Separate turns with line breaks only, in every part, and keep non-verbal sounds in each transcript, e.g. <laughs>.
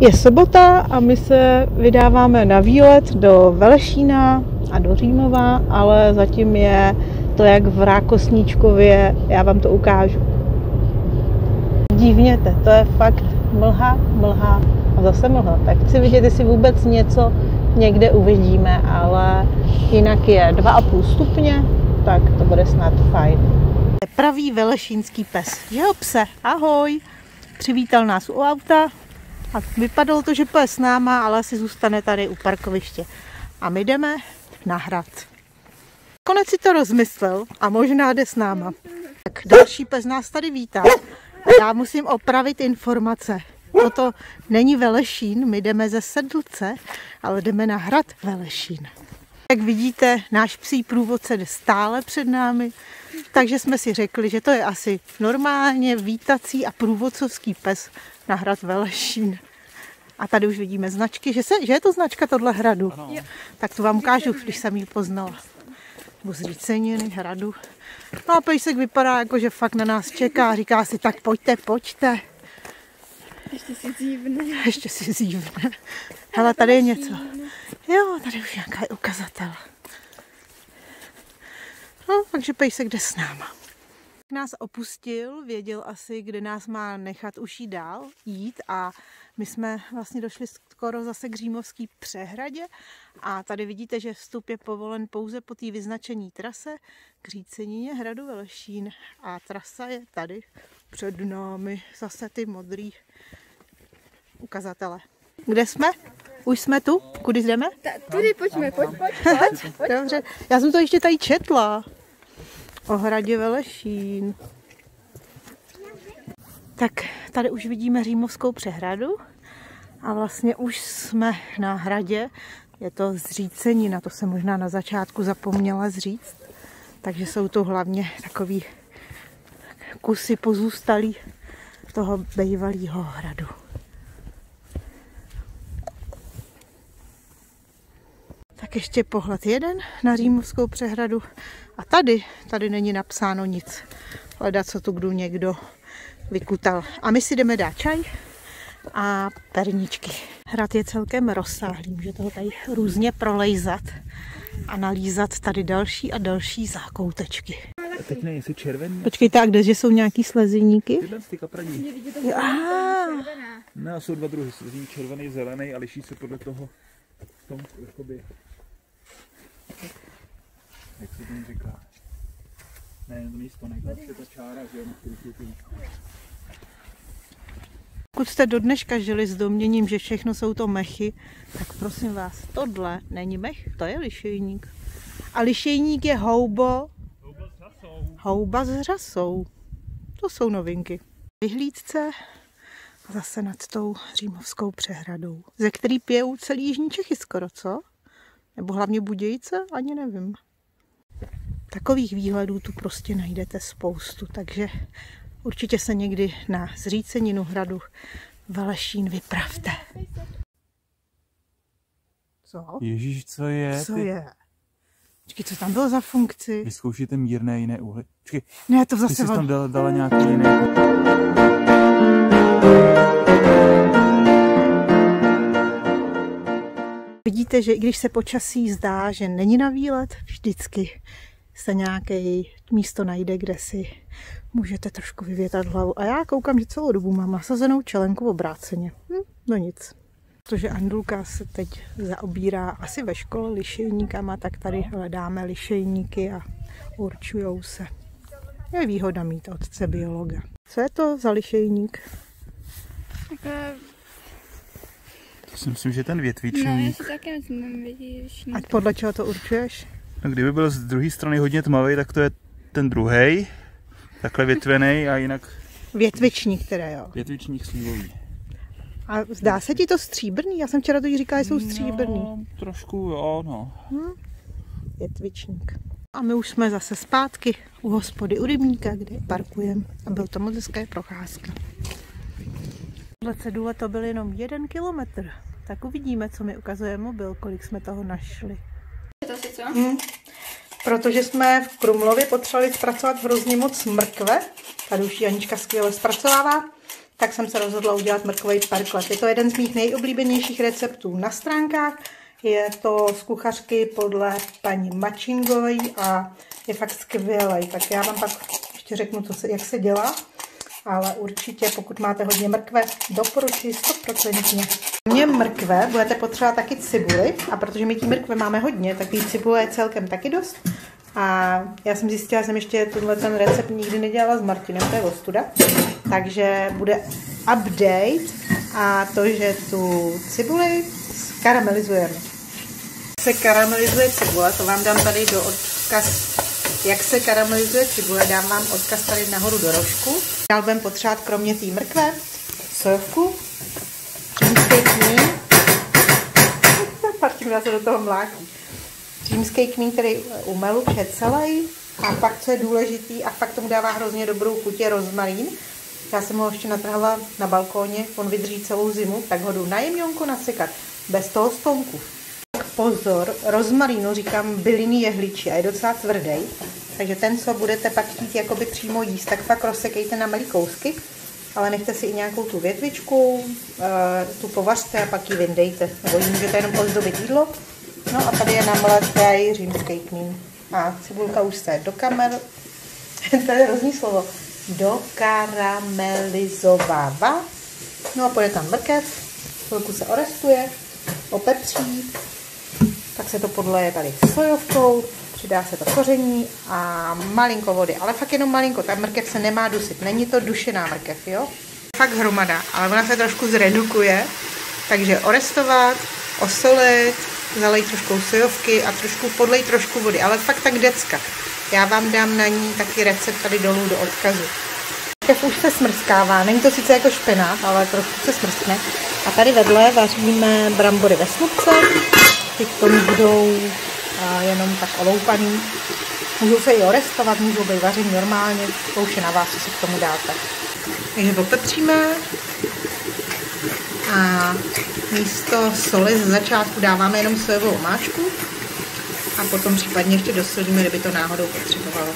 Je sobota a my se vydáváme na výlet do Velešína a do Římova, ale zatím je to jak v Rákosníčkově, já vám to ukážu. Divněte, to je fakt mlha, mlha a zase mlha. Tak chci vidět, jestli vůbec něco někde uvidíme, ale jinak je 2,5 stupně, tak to bude snad fajn. Je pravý velešínský pes. Že jo pse, ahoj. Přivítal nás u auta a vypadalo to, že půjde s náma, ale asi zůstane tady u parkoviště. A my jdeme na hrad. Konec si to rozmyslel a možná jde s náma. Tak další pes nás tady vítá. A já musím opravit informace. Toto není Velešín, my jdeme ze Sedlce, ale jdeme na hrad Velešín. Jak vidíte, náš psí průvodce jde stále před námi, takže jsme si řekli, že to je asi normálně vítací a průvodcovský pes na hrad Velešín. A tady už vidíme značky, že, se, že je to značka tohle hradu. Ano. Tak to vám ukážu, když jsem ji poznala. Nebo zříceniny hradu. No a pejsek vypadá jako, že fakt na nás čeká. Říká si, tak pojďte, pojďte.
Ještě si zívne. <laughs>
Ještě si zívne. Hele, tady je něco. Jo, tady už nějaká je ukazatel. No, takže pejsek jde s náma. Nás opustil, věděl asi, kde nás má nechat už jít dál, jít a my jsme vlastně došli skoro zase k Římovský přehradě a tady vidíte, že vstup je povolen pouze po té vyznačení trase k řícenině hradu Velšín a trasa je tady před námi, zase ty modrý ukazatele. Kde jsme? Už jsme tu? Kudy jdeme?
Ta, tudy pojďme, pojď, pojď, pojď, pojď. <laughs>
Dobře, já jsem to ještě tady četla. O hradě Velešín. Tak tady už vidíme Římovskou přehradu a vlastně už jsme na hradě. Je to zřícení, na to jsem možná na začátku zapomněla zříct. Takže jsou to hlavně takový kusy pozůstalý toho bývalého hradu. Tak ještě pohled jeden na Římovskou přehradu. A tady, tady není napsáno nic. Hledat, co tu kdo někdo vykutal. A my si jdeme dát čaj a perničky. Hrad je celkem rozsáhlý, může toho tady různě prolejzat a nalízat tady další a další zákoutečky.
A teď jestli červený.
Počkejte, a kde že jsou nějaký sleziníky?
Tyhle ty kapraní. Ne, jsou dva druhy, slezíní červený, zelený a liší se podle toho, tom, jakoby, jak se tomu říká. Ne, to místo, ne, to je ta čára, že jo,
Pokud jste do dneška žili s doměním, že všechno jsou to mechy, tak prosím vás, tohle není mech, to je lišejník. A lišejník je houbo, houba s řasou. To jsou novinky. Vyhlídce zase nad tou římovskou přehradou, ze který pijou celý Jižní Čechy skoro, co? Nebo hlavně Budějice? Ani nevím. Takových výhledů tu prostě najdete spoustu, takže určitě se někdy na zříceninu hradu Velešín vypravte. Co?
Ježíš, co je?
Co
Ty
je? Počkej, co tam bylo za funkci?
Vyzkoušíte mírné jiné úhly. Počkej,
Ne, to
ty
zase...
jsi
od-
tam dala, dala nějaký jiný.
Vidíte, že i když se počasí zdá, že není na výlet, vždycky se nějaké místo najde, kde si můžete trošku vyvětat hlavu. A já koukám, že celou dobu mám nasazenou čelenku obráceně. Hm, no nic. Protože Andulka se teď zaobírá asi ve škole lišejníkama, tak tady hledáme lišejníky a určujou se. Je výhoda mít otce biologa. Co je to za lišejník?
Takové,
To si myslím, že ten
no, já
větvičník.
si také myslím, vidíš.
Ať podle čeho to určuješ?
No, kdyby byl z druhé strany hodně tmavý, tak to je ten druhý, takhle větvený a jinak
Větvičník teda, jo.
větvičník slívový.
A zdá se ti to stříbrný? Já jsem včera to říkala, že jsou stříbrný.
No, trošku jo, no.
Větvičník. A my už jsme zase zpátky u hospody u rybníka, kde parkujeme. A byl to moc hezká procházka. Podle cedule to byl jenom jeden kilometr. Tak uvidíme, co mi ukazuje mobil, kolik jsme toho našli.
To si co?
Protože jsme v Krumlově potřebovali zpracovat hrozně moc mrkve. Tady už ji Anička skvěle zpracovává. tak jsem se rozhodla udělat mrkový perklet. Je to jeden z mých nejoblíbenějších receptů na stránkách. Je to z kuchařky podle paní Mačingové a je fakt skvělý. Tak já vám pak ještě řeknu, co se, jak se dělá. Ale určitě, pokud máte hodně mrkve, doporučuji 100%. Mě mrkve budete potřebovat taky cibuli a protože my tí mrkve máme hodně, tak tý cibule je celkem taky dost. A já jsem zjistila, že jsem ještě tenhle ten recept nikdy nedělala s Martinem, to je ostuda. Takže bude update a to, že tu cibuli skaramelizujeme. Se karamelizuje cibule, to vám dám tady do odkaz, jak se karamelizuje cibule, dám vám odkaz tady nahoru do rožku. Dál budeme potřebovat kromě té mrkve, sojovku, Martin se do toho mlátí římský kmín, který umelu před celý. A pak, co je důležitý, a fakt tomu dává hrozně dobrou chuť, je rozmarín. Já jsem ho ještě natrhala na balkóně, on vydrží celou zimu, tak ho jdu na jemňonku nasekat, bez toho stonku. Pozor, rozmarínu říkám bylinný jehličí a je docela tvrdý, takže ten, co budete pak chtít jakoby přímo jíst, tak fakt rozsekejte na malý kousky, ale nechte si i nějakou tu větvičku, eh, tu povařte a pak ji vyndejte, nebo ji můžete jenom ozdobit jídlo, No a tady je namletý římský kmín. A cibulka už se dokamer... <laughs> to je hrozný slovo. Dokaramelizovává. No a pojde tam mrkev, chvilku se orestuje, opepří, se to podleje tady sojovkou, přidá se to koření a malinko vody, ale fakt jenom malinko, ta mrkev se nemá dusit, není to dušená mrkev, jo? Fakt hromada, ale ona se trošku zredukuje, takže orestovat, osolit, zalej trošku sojovky a trošku podlej trošku vody, ale fakt tak decka. Já vám dám na ní taky recept tady dolů do odkazu. Kev už se smrskává, není to sice jako špenát, ale trošku se smrskne. A tady vedle vaříme brambory ve slupce, ty tomu budou a, jenom tak oloupaný. Můžou se i orestovat, můžou být vaření normálně, to už je na vás, co si k tomu dáte. Takže popepříme a místo soli ze začátku dáváme jenom sojovou omáčku a potom případně ještě dosolíme, kdyby to náhodou potřebovalo.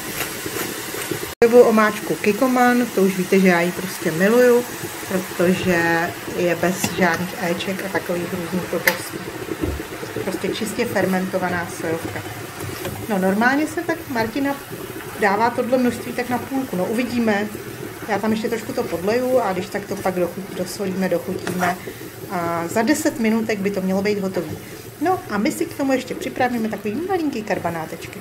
Sojovou omáčku Kikoman, to už víte, že já ji prostě miluju, protože je bez žádných éček a takových různých blbostí. Prostě čistě fermentovaná sojovka. No normálně se tak Martina dává tohle množství tak na půlku, no uvidíme, já tam ještě trošku to podleju a když tak to pak dosolíme, dochutíme. A za 10 minutek by to mělo být hotové. No a my si k tomu ještě připravíme takový malinký karbanátečky.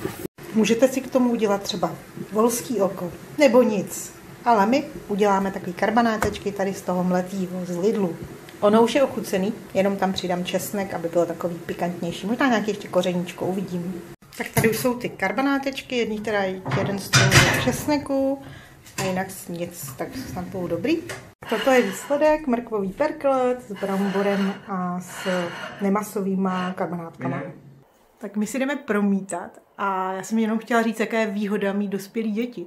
Můžete si k tomu udělat třeba volský oko, nebo nic. Ale my uděláme takový karbanátečky tady z toho mletýho, z Lidlu. Ono už je ochucený, jenom tam přidám česnek, aby bylo takový pikantnější. Možná nějaký ještě kořeníčko, uvidím. Tak tady už jsou ty karbanátečky, jedný teda jeden z česneku, a jinak nic, tak snad budou dobrý. Toto je výsledek, mrkvový perklet s bramborem a s nemasovýma karbonátkama. Mm. Tak my si jdeme promítat a já jsem jenom chtěla říct, jaká je výhoda mít dospělí děti.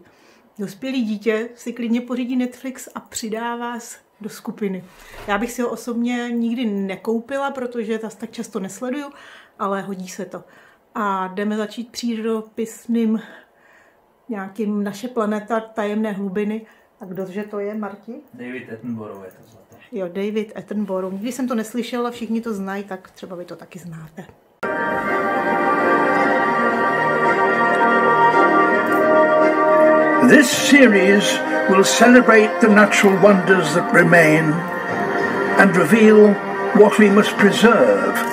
Dospělý dítě si klidně pořídí Netflix a přidá vás do skupiny. Já bych si ho osobně nikdy nekoupila, protože to tak často nesleduju, ale hodí se to. A jdeme začít přírodopisným nějakým naše planeta tajemné hlubiny. A kdože to je, Marti?
David Attenborough je to zlato.
Jo, David Attenborough. Nikdy jsem to neslyšela, všichni to znají, tak třeba vy to taky znáte.
This series will celebrate the natural wonders that remain and reveal what we must preserve